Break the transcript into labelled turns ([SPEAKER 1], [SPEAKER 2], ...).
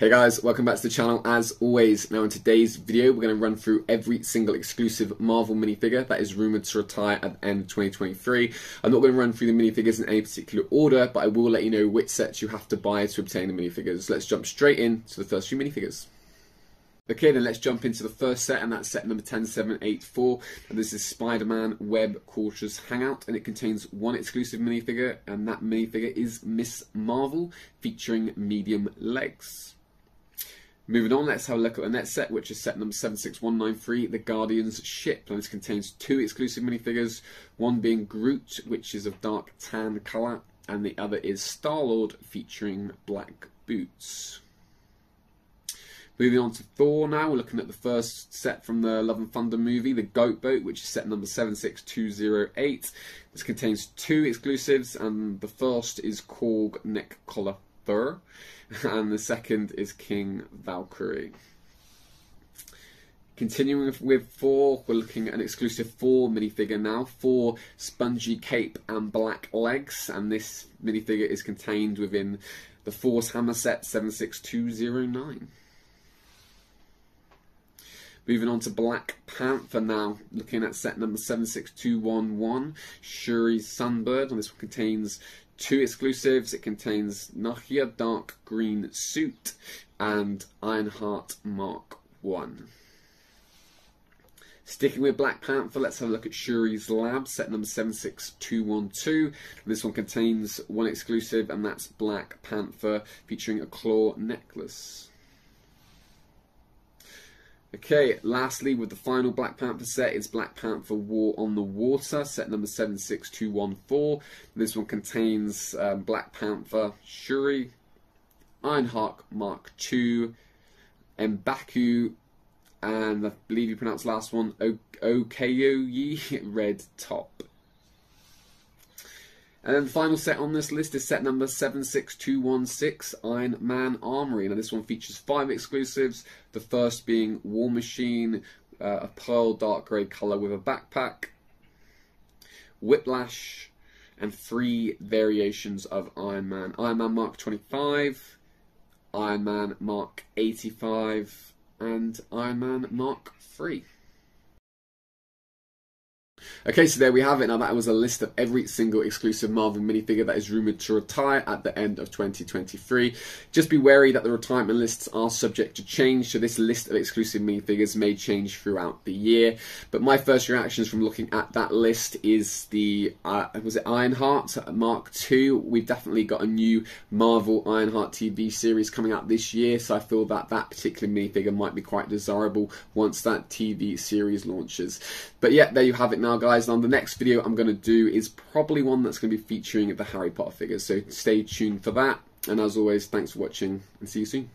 [SPEAKER 1] Hey guys, welcome back to the channel as always. Now in today's video we're going to run through every single exclusive Marvel minifigure that is rumoured to retire at the end of 2023. I'm not going to run through the minifigures in any particular order, but I will let you know which sets you have to buy to obtain the minifigures. Let's jump straight in to the first few minifigures. Okay, then let's jump into the first set, and that's set number 10784. And this is Spider Man Web Quarters Hangout, and it contains one exclusive minifigure, and that minifigure is Miss Marvel, featuring medium legs. Moving on, let's have a look at the next set, which is set number 76193, The Guardian's Ship. And this contains two exclusive minifigures, one being Groot, which is of dark tan colour, and the other is Star-Lord, featuring black boots. Moving on to Thor now, we're looking at the first set from the Love and Thunder movie, The Goat Boat, which is set number 76208. This contains two exclusives, and the first is Korg Neck Collar And the second is King Valkyrie. Continuing with, Thor, we're looking at an exclusive Thor minifigure now. Thor spongy cape and black legs, and this minifigure is contained within the Thor's Hammer set 76209. Moving on to Black Panther now, looking at set number 76211, Shuri's Sunbird, and this one contains two exclusives. It contains Nakia Dark Green Suit and Ironheart Mark 1. Sticking with Black Panther, let's have a look at Shuri's Lab, set number 76212. This one contains one exclusive, and that's Black Panther, featuring a claw necklace. Okay, lastly, with the final Black Panther set, it's Black Panther War on the Water, set number 76214. This one contains um, Black Panther, Shuri, Ironheart Mark II, Mbaku, and I believe you pronounced last one, Okoye Red Top. And then the final set on this list is set number 76216, Iron Man Armory. Now this one features five exclusives, the first being War Machine, uh, a pearl dark grey colour with a backpack, Whiplash, and three variations of Iron Man. Iron Man Mark 25, Iron Man Mark 85, and Iron Man Mark 3. Okay, so there we have it. Now that was a list of every single exclusive Marvel minifigure that is rumoured to retire at the end of 2023. Just be wary that the retirement lists are subject to change, so this list of exclusive minifigures may change throughout the year. But my first reactions from looking at that list is the, uh, was it Ironheart Mark II? We've definitely got a new Marvel Ironheart TV series coming out this year, so I feel that that particular minifigure might be quite desirable once that TV series launches. But yeah, there you have it now guys. Now the next video I'm going to do is probably one that's going to be featuring the Harry Potter figures. So stay tuned for that. And as always, thanks for watching and see you soon.